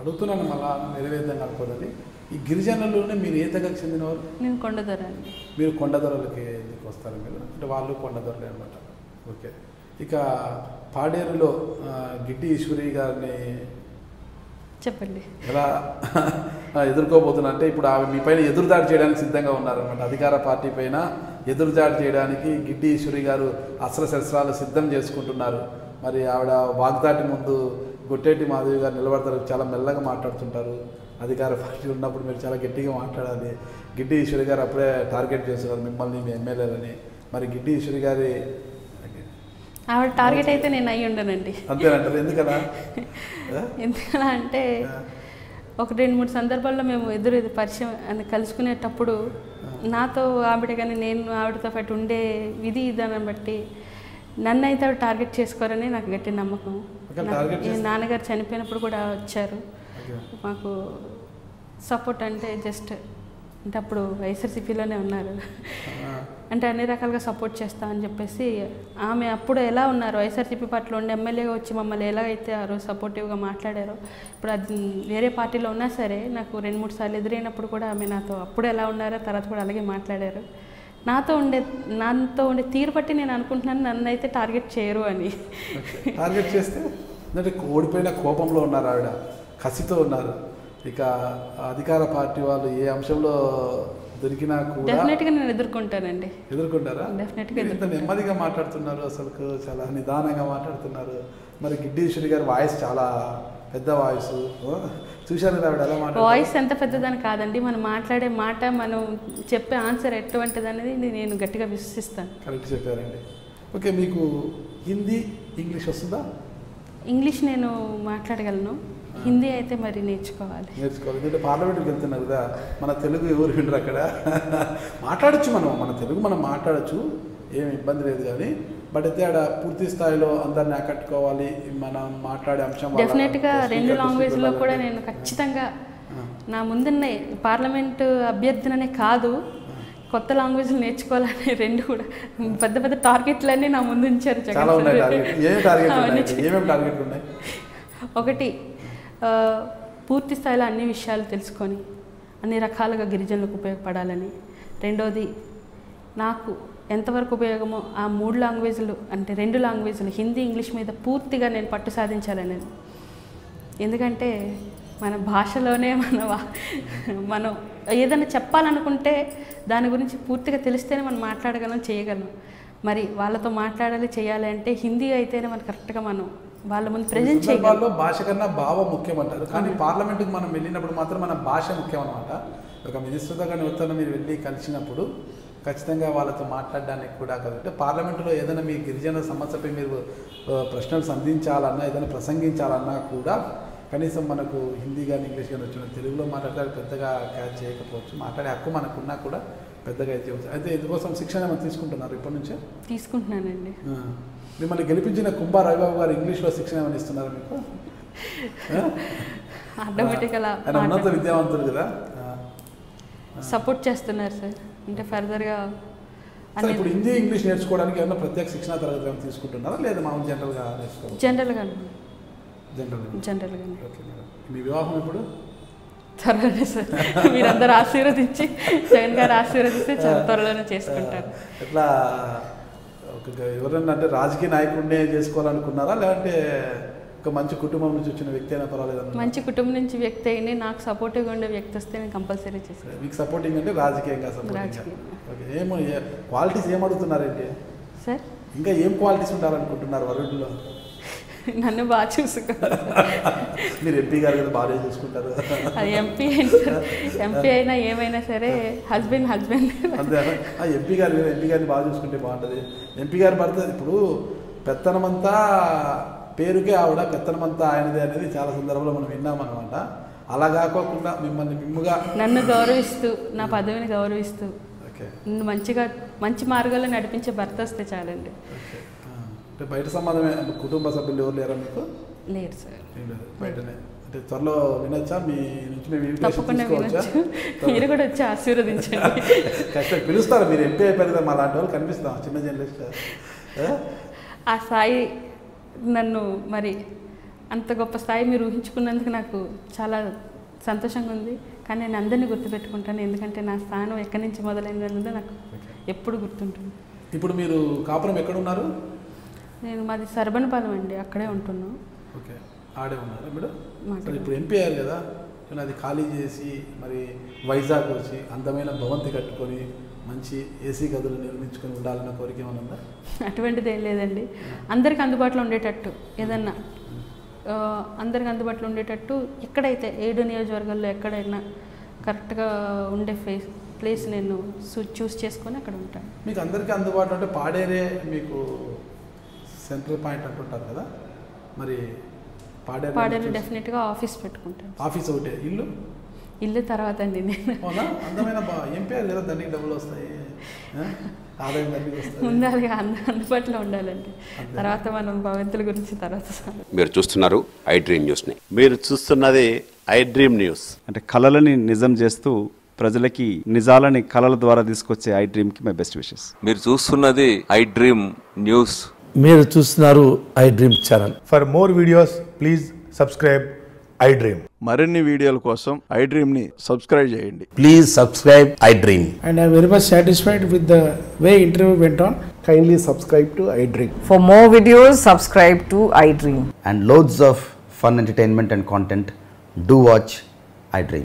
అడుగుతున్నాను మళ్ళా నెరవేద్దాం అనుకోదని ఈ గిరిజనుల్లోనే మీరు ఏ తెగకు చెందినవారు? నేను కొండదొర అండి మీరు కొండదొరలకి ఎందుకు వస్తారు మీరు? అంటే వాళ్ళు కొండదొరలే అనమాట ఓకే. ఇక పాడేరులో ఆ, గిడ్డి ఈశ్వరి గారిని చెప్పండి. ఎలా ఎదుర్కోబోతున్నా అంటే ఇప్పుడు ఆమె మీ పైన ఎదురుదాడి చేయడానికి సిద్ధంగా ఉన్నారనమాట అధికార పార్టీ పైన ఎదురుదాడి చేయడానికి గిడ్డి ఈశ్వరి గారు అస్త్ర శస్త్రాలు సిద్ధం చేసుకుంటున్నారు. మరి ఆవిడ వాగ్దాటి ముందు గొట్టేటి మాధవి గారు నిలబడతారు. చాలా మెల్లగా మాట్లాడుతుంటారు. అధికార పార్టీ ఉన్నప్పుడు మీరు చాలా గట్టిగా మాట్లాడాలి. గిడ్డి ఈశ్వరి గారు అప్పుడే టార్గెట్ చేస్తున్నారు మిమ్మల్ని మీ ఎమ్మెల్యేలని. మరి గిడ్డి ఈశ్వరి గారి ఆవిడ టార్గెట్ అయితే నేను అయ్యి ఉండనండి అంతేనంటారు. ఎందుకలా? ఎందుకలా అంటే ఒక రెండు మూడు సందర్భాల్లో మేము ఎదురు పరిచయం అని కలుసుకునేటప్పుడు నాతో ఆవిడ కానీ నేను ఆవిడతో పాటు ఉండే విధి విధానం బట్టి నన్ను అయితే ఆవిడ టార్గెట్ చేసుకోరని నాకు గట్టి నమ్మకం నాన్నగారు చనిపోయినప్పుడు కూడా వచ్చారు. మాకు సపోర్ట్ అంటే జస్ట్ అంటే అప్పుడు వైఎస్ఆర్సీపీలోనే ఉన్నారు. అంటే అన్ని రకాలుగా సపోర్ట్ చేస్తా అని చెప్పేసి ఆమె అప్పుడు ఎలా ఉన్నారు? వైఎస్ఆర్సీపీ పార్టీలో ఉండి ఎమ్మెల్యేగా వచ్చి మమ్మల్ని ఎలా అయితే ఆ రోజు సపోర్టివ్గా మాట్లాడారో ఇప్పుడు అది వేరే పార్టీలో ఉన్నా సరే నాకు రెండు మూడు సార్లు ఎదురైనప్పుడు కూడా ఆమె నాతో అప్పుడు ఎలా ఉన్నారో తర్వాత కూడా అలాగే మాట్లాడారు. నాతో ఉండే నాతో ఉండే తీరు బట్టి నేను అనుకుంటున్నాను నన్ను అయితే టార్గెట్ చేయరు అని. టార్గెట్ చేస్తే? అంటే ఓడిపోయిన కోపంలో ఉన్నారు ఆవిడ. కసితో ఉన్నారు. ఇక అధికార పార్టీ వాళ్ళు ఏ అంశంలో దొరికినా కూడా డెఫినెట్గా నేను ఎదుర్కొంటానండి. ఎదుర్కొంటారా? Definitely గా మీరు ఇంత నెమ్మదిగా మాట్లాడుతున్నారు అసలు చాలా నిదానంగా మాట్లాడుతున్నారు. మరి గిడ్డీశ్వరి గారి వాయిస్ చాలా పెద్ద వాయిస్. ఆవిడ ఎలా మాట్లాడుతున్నారు వాయిస్ ఎంత పెద్దదని కాదండి. మనం మాట్లాడే మాట మనం చెప్పే ఆన్సర్ ఎటువంటిది అనేది నేను గట్టిగా విశ్వసిస్తాను. కరెక్ట్ చెప్పారండి. ఓకే మీకు హిందీ ఇంగ్లీష్ వస్తుందా? ఇంగ్లీష్ నేను మాట్లాడగలను. హిందీ అయితే మరి నేర్చుకోవాలి. నేర్చుకోవాలి. ఎందుకంటే పార్లమెంట్కి వెళ్తున్నారు కదా మన తెలుగు ఎవరు వినరు అక్కడ. మాట్లాడచ్చు మనం మన తెలుగు మనం మాట్లాడచ్చు ఏం ఇబ్బంది లేదు కానీ. బట్ అయితే ఆడ పూర్తి స్థాయిలో అందరిని ఆకట్టుకోవాలి మనం మాట్లాడే అంశం డెఫినెట్గా రెండు లాంగ్వేజ్లో కూడా. నేను ఖచ్చితంగా. నా ముందున్న పార్లమెంట్ అభ్యర్థననే కాదు. కొత్త లాంగ్వేజ్లు నేర్చుకోవాలని రెండు కూడా పెద్ద పెద్ద టార్గెట్లన్నీ నా ముందు ఉంచారు జగన్ ఒకటి పూర్తి స్థాయిలో అన్ని విషయాలు తెలుసుకొని అన్ని రకాలుగా గిరిజనులకు ఉపయోగపడాలని. రెండోది నాకు ఎంతవరకు ఉపయోగమో ఆ మూడు లాంగ్వేజ్లు అంటే రెండు లాంగ్వేజ్లు హిందీ ఇంగ్లీష్ మీద పూర్తిగా నేను పట్టు సాధించాలని ఎందుకంటే మన భాషలోనే మన మనం ఏదైనా చెప్పాలనుకుంటే దాని గురించి పూర్తిగా తెలిస్తేనే మనం మాట్లాడగలం చేయగలం. మరి వాళ్ళతో మాట్లాడాలి చేయాలి అంటే హిందీ అయితేనే మనం కరెక్ట్గా మనం వాళ్ళ ముందు ప్రజెంట్ సందర్భాల్లో భాష కన్నా భావం ముఖ్యం అంటారు కానీ పార్లమెంట్కి మనం వెళ్ళినప్పుడు మాత్రం మన భాష ముఖ్యం అనమాట ఒక మినిస్టర్తో కానీ ఎవరితోనో మీరు వెళ్ళి కలిసినప్పుడు ఖచ్చితంగా వాళ్ళతో మాట్లాడడానికి కూడా కాబట్టి పార్లమెంటులో ఏదైనా మీ గిరిజన సమస్యపై మీరు ప్రశ్నలు సంధించాలన్నా ఏదైనా ప్రసంగించాలన్నా కూడా కనీసం మనకు హిందీ కానీ ఇంగ్లీష్ కానీ వచ్చిన తెలుగులో మాట్లాడడానికి పెద్దగా క్యాచ్ చేయకపోవచ్చు. మాట్లాడే హక్కు మనకున్నా కూడా పెద్దగా అయితే. అయితే ఇందుకోసం శిక్షణ ఏమైనా తీసుకుంటున్నారు ఇప్పటి నుంచే? తీసుకుంటున్నానండి. మిమ్మల్ని గెలిపించిన కుంభ రవిబాబు గారు ఇంగ్లీష్లో శిక్షణ ఏమైనా ఇస్తున్నారా మీకు? ఆయన ఉన్నత విద్యావంతులు కదా. సపోర్ట్ చేస్తున్నారు సార్. అంటే ఫర్దర్గా ఇప్పుడు హిందీ ఇంగ్లీష్ నేర్చుకోవడానికి ఏమైనా ప్రత్యేక శిక్షణ తరగతి ఏమైనా తీసుకుంటున్నారా? లేదా మామూలు జనరల్గా నేర్చుకోవాలి జనరల్గా జనరల్గా మీ వివాహం ఎప్పుడు? త్వరలోనే సార్. మీరందరూ ఆశీర్వదించి జగన్ గారు ఆశీర్వదిస్తే త్వరలోనే చేసుకుంటారు. ఎట్లా ఒక ఎవరన్నా అంటే రాజకీయ నాయకుడినే చేసుకోవాలనుకున్నారా? లేదంటే ఒక మంచి కుటుంబం నుంచి వచ్చిన వ్యక్తి అయినా పర్వాలేదన్నా మంచి కుటుంబం నుంచి వ్యక్తి అయ్యి నాకు సపోర్టివ్గా ఉండే వ్యక్తి వస్తే నేను కంపల్సరీ చేస్తాను. మీకు సపోర్టింగ్ అంటే రాజకీయంగా సపోర్టింగ్ ఏమో క్వాలిటీస్ ఏం అడుగుతున్నారేంటి సార్? ఇంకా ఏం క్వాలిటీస్ ఉండాలనుకుంటున్నారు వరుడిలో నన్ను బాగా చూసుకో. మీరు ఎంపీ గారు కదా బాగా చూసుకుంటారు. అది ఎంపీ అయినా ఎంపీ అయినా ఏమైనా సరే హస్బెండ్ హస్బెండ్ అంతే ఆ ఎంపీ గారు కదా ఎంపీ గారిని బాగా చూసుకుంటే బాగుంటుంది. ఎంపీ గారు భర్త ఇప్పుడు పెత్తనమంతా పేరుకే ఆవిడ పెత్తనమంతా ఆయనదే అనేది చాలా సందర్భంలో మనం విన్నామన్నమాట అలా కాకోకుండా మిమ్మల్ని మిమ్ముగా నన్ను గౌరవిస్తూ నా పదవిని గౌరవిస్తూ మంచిగా మంచి మార్గాల్లో నడిపించే భర్త వస్తే చాలండి. అంటే బయట సంబంధమే అంటే కుటుంబ సభ్యులు ఎవరు లేరా మీకు? లేరు సార్. లేదు బయటనే. అంటే త్వరలో వినొచ్చా? మీ నుంచి మేము తప్పకుండా? వినొచ్చు. మీరు కూడా వచ్చి ఆశీర్వదించండి. పిలుస్తారు మీరు ఎంపీ అయిపోయారు కదా మా లాంటి వాళ్ళు కనిపిస్తాం చిన్న జనరేషన్ ఆ? స్థాయి నన్ను మరి అంత గొప్ప స్థాయి మీరు ఊహించుకున్నందుకు నాకు చాలా సంతోషంగా ఉంది. కానీ నేను అందరినీ గుర్తుపెట్టుకుంటాను. ఎందుకంటే నా స్థానం ఎక్కడి నుంచి మొదలైందన్నది నాకు ఎప్పుడు గుర్తుంటుంది. ఇప్పుడు మీరు కాపురం ఎక్కడ ఉన్నారు? నేను మాది సరబనపాలెం అండి అక్కడే ఉంటున్నాను ఓకే ఆడే ఉన్నారా మీరు? సరే ఇప్పుడు ఎంపీ అయ్యారు కదా కానీ అది ఖాళీ చేసి మరి వైజాగ్ వచ్చి అందమైన భవంతి కట్టుకొని మంచి ఏసీ గదులు నిర్మించుకొని ఉండాలన్న కోరిక ఏమైనా ఉందా? అటువంటిది ఏం లేదండి. అందరికి అందుబాటులో ఉండేటట్టు ఏదన్నా. అందరికి అందుబాటులో ఉండేటట్టు ఎక్కడైతే ఏడు నియోజకవర్గాల్లో ఎక్కడైనా కరెక్ట్గా ఉండే ఫేస్ ప్లేస్ నేను చూస్ చేసుకొని అక్కడ ఉంటాను. మీకు అందరికీ అందుబాటులో అంటే పాడేరే మీకు సెంట్రల్ పాయింట్ అంటుంటారు కదా? మరి పాడేరు పాడేరు డెఫినెట్గా ఆఫీస్ పెట్టుకుంటాను. ఆఫీస్ ఒకటే. ఇల్లు? ఇల్లు తర్వాత అండి నేను అందమైన అయ్యారు కదా? దండికి డబ్బులు వస్తాయి? ఆదాయం అందు అందుబాటులో ఉండాలండి తర్వాత మనం భవంతుల గురించి తర్వాత. మీరు చూస్తున్నారు ఐ డ్రీమ్ న్యూస్ని మీరు చూస్తున్నది ఐ డ్రీమ్ న్యూస్. అంటే కళలని నిజం చేస్తూ ప్రజలకి నిజాలని కళల ద్వారా తీసుకొచ్చే ఐ డ్రీమ్కి మై బెస్ట్ విషెస్. మీరు చూస్తున్నది ఐ డ్రీమ్ న్యూస్. మీరు చూస్తున్నారు I Dream channel. For more videos please subscribe I Dream మరిన్ని వీడియోల కోసం ఐ డ్రీమ్ని సబ్స్క్రైబ్ చేయండి. Please subscribe I Dream and I very much satisfied with the way interview went on kindly subscribe to I Dream for more videos subscribe to I Dream and loads of fun entertainment and content do watch I Dream